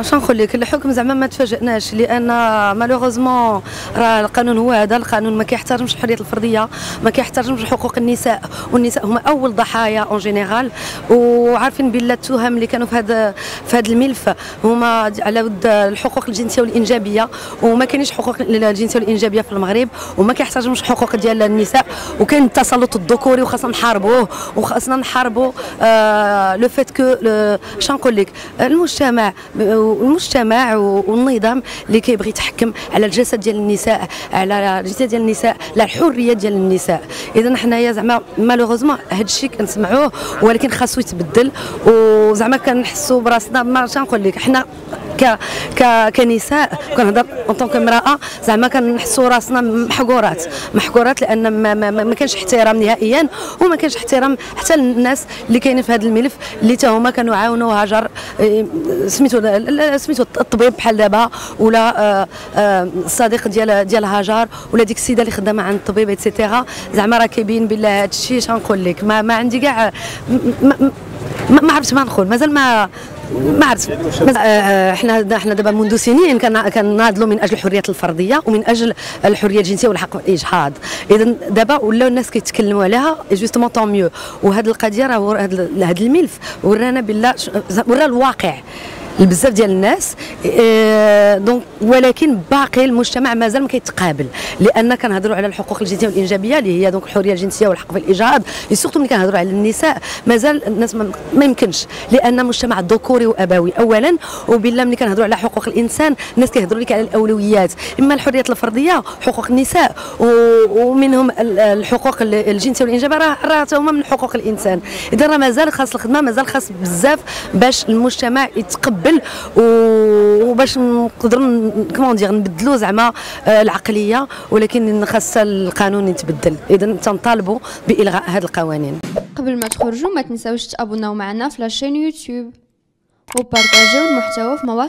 اش نقول لك؟ الحكم زعما ما تفاجئناش لأن malheureusement راه القانون هو هذا القانون ما كيحترمش الحرية الفردية ما كيحترمش حقوق النساء والنساء هما أول ضحايا en général وعارفين بالله التهم اللي كانوا في هذا في هذا الملف هما على ود الحقوق الجنسية والإنجابية وما كاينش حقوق الجنسية والإنجابية في المغرب وما كيحترمش الحقوق ديال النساء وكاين التسلط الذكوري وخاصنا نحاربوه وخاصنا نحاربوا آه le fait que شنو نقول لك؟ المجتمع المجتمع والنظام اللي كيبغي يتحكم على الجسد ديال النساء على الجسد ديال النساء على الحرية ديال النساء. اذا حنايا زعما malheureusement هذا الشيء كنسمعوه ولكن خاصو يتبدل وزعما كنحسوا براسنا ما نقول لك حنا ك ك كنساء كنهضر en tant que امرأة زعما كنحسوا راسنا محقورات. محقورات لأن ما, ما, ما, كانش احترام نهائيا وما كانش احترام حتى للناس اللي كاينين في هذا الملف اللي حتى هما كانوا عاونوا هاجر إيه، سميتو سميتو الطبيب بحال دابا ولا آه، آه، الصديق ديال ديال هاجر ولا ديك السيدة اللي خدامة عند الطبيب ايتترا زعما راه كيبين بالله هذا الشيء شنقول لك؟ ما, ما عندي كاع ما, ما عرفتش ما نقول. مازال ما ما عرفت آه، آه، إحنا إحنا دابا منذ سنين كنناضلوا من أجل الحريات الفردية ومن أجل الحرية الجنسية والحق الاجهاض اذا دابا ولاو الناس كيتكلموا عليها justement tant mieux. وهذه القضية راه هذا الملف ورانا بالله ورا الواقع. لبزاف ديال الناس et donc ولكن باقي المجتمع مازال ما كيتقابل لأن كنهضروا على الحقوق الجنسية والإنجابية اللي هي donc الحرية الجنسية والحق في الاجهاض surtout ملي كنهضروا على النساء مازال الناس ما يمكنش لأن مجتمع ذكوري وأبوي. اولا وبالله ملي كنهضروا على حقوق الإنسان الناس كيهضروا لك على الأولويات. إما الحريات الفردية حقوق النساء ومنهم الحقوق الجنسية والإنجابية راه هما من حقوق الإنسان. إذا راه مازال خاص الخدمة مازال خاص بزاف باش المجتمع يتقبل قبل وباش نقدروا comment dire نبدلوا زعما آه، العقلية ولكن خاص القانون يتبدل. اذا تنطالبوا بإلغاء هذه القوانين. قبل ما تخرجوا ما تنساوش تابوناو معنا في la chaîne YouTube وبارطاجيو المحتوى في مواقع